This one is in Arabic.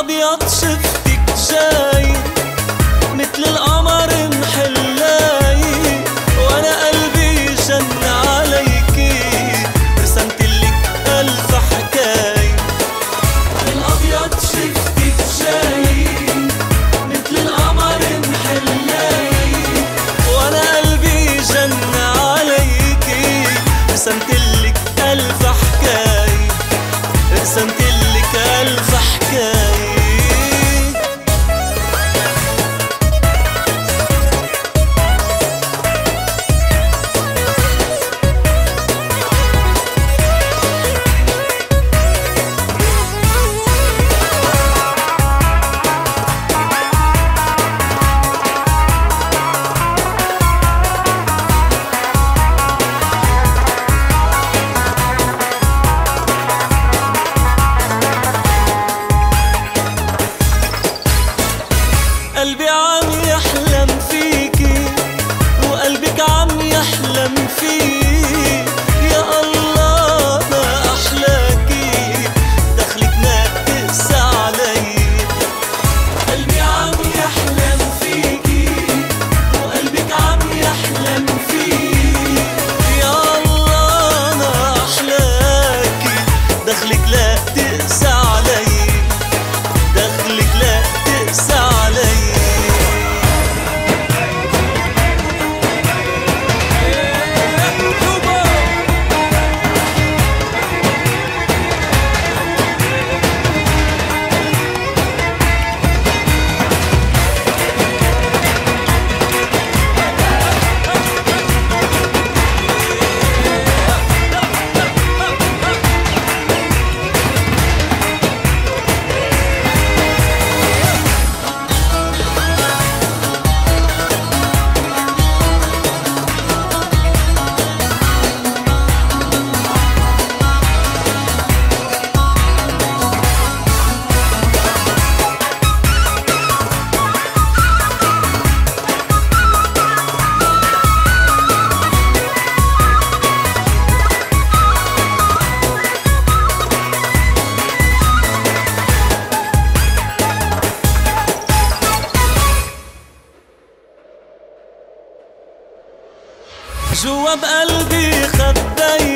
ابيض شفتك جاي مثل القمر محلاي. وأنا قلبي جن عليكي رسمت لك ألف حكاي. الأبيض شفتك جاي مثل القمر محلاي. وأنا قلبي جن عليكي رسمت لك ألف حكاي. رسمت لك ألف حكاي. جوا بقلبي خبيتي